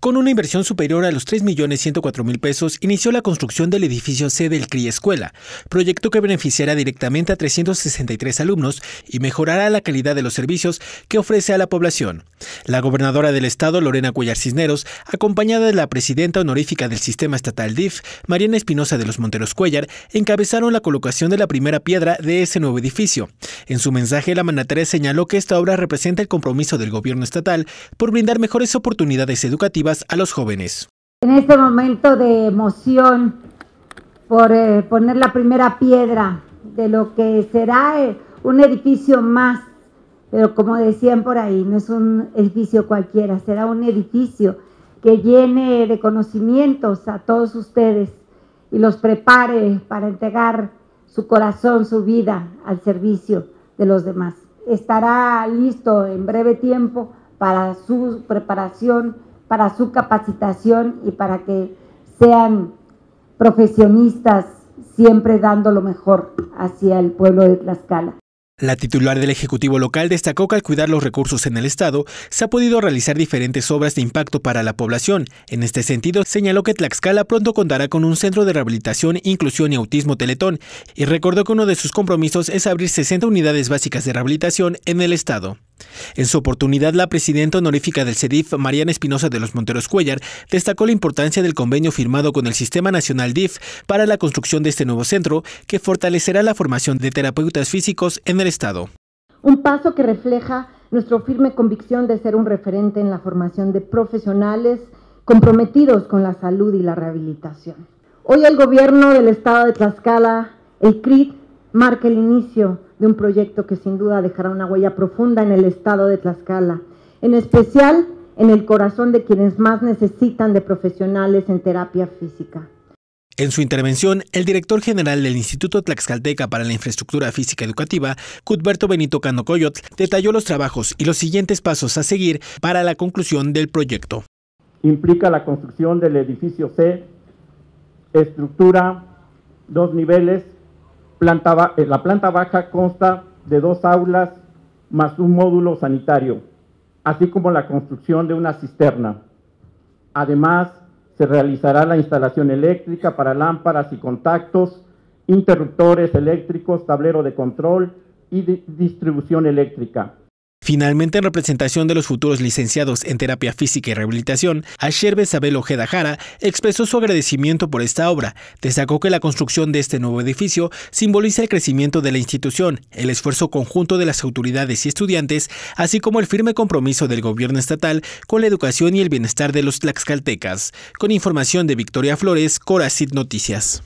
Con una inversión superior a los 3.104.000 pesos, inició la construcción del edificio C del CRI Escuela, proyecto que beneficiará directamente a 363 alumnos y mejorará la calidad de los servicios que ofrece a la población. La gobernadora del estado, Lorena Cuellar Cisneros, acompañada de la presidenta honorífica del sistema estatal DIF, Mariana Espinosa de los Monteros Cuellar, encabezaron la colocación de la primera piedra de ese nuevo edificio. En su mensaje, la mandataria señaló que esta obra representa el compromiso del gobierno estatal por brindar mejores oportunidades educativas a los jóvenes. En este momento de emoción por eh, poner la primera piedra de lo que será eh, un edificio más, pero como decían por ahí, no es un edificio cualquiera, será un edificio que llene de conocimientos a todos ustedes y los prepare para entregar su corazón, su vida al servicio de los demás. Estará listo en breve tiempo para su preparación para su capacitación y para que sean profesionistas siempre dando lo mejor hacia el pueblo de Tlaxcala. La titular del Ejecutivo local destacó que al cuidar los recursos en el Estado, se ha podido realizar diferentes obras de impacto para la población. En este sentido, señaló que Tlaxcala pronto contará con un centro de rehabilitación, inclusión y autismo Teletón, y recordó que uno de sus compromisos es abrir 60 unidades básicas de rehabilitación en el Estado. En su oportunidad, la presidenta honorífica del CEDIF, Mariana Espinosa de los Monteros Cuellar, destacó la importancia del convenio firmado con el Sistema Nacional DIF para la construcción de este nuevo centro, que fortalecerá la formación de terapeutas físicos en el Estado. Un paso que refleja nuestra firme convicción de ser un referente en la formación de profesionales comprometidos con la salud y la rehabilitación. Hoy el gobierno del Estado de Tlaxcala, el CRIT, marca el inicio de un proyecto que sin duda dejará una huella profunda en el estado de Tlaxcala, en especial en el corazón de quienes más necesitan de profesionales en terapia física. En su intervención, el director general del Instituto Tlaxcalteca para la Infraestructura Física Educativa, Cuthberto Benito Cano detalló los trabajos y los siguientes pasos a seguir para la conclusión del proyecto. Implica la construcción del edificio C, estructura, dos niveles, eh, la planta baja consta de dos aulas más un módulo sanitario, así como la construcción de una cisterna. Además, se realizará la instalación eléctrica para lámparas y contactos, interruptores eléctricos, tablero de control y distribución eléctrica. Finalmente, en representación de los futuros licenciados en terapia física y rehabilitación, Asher Sabel Ojeda Jara expresó su agradecimiento por esta obra. Destacó que la construcción de este nuevo edificio simboliza el crecimiento de la institución, el esfuerzo conjunto de las autoridades y estudiantes, así como el firme compromiso del gobierno estatal con la educación y el bienestar de los tlaxcaltecas. Con información de Victoria Flores, Coracid Noticias.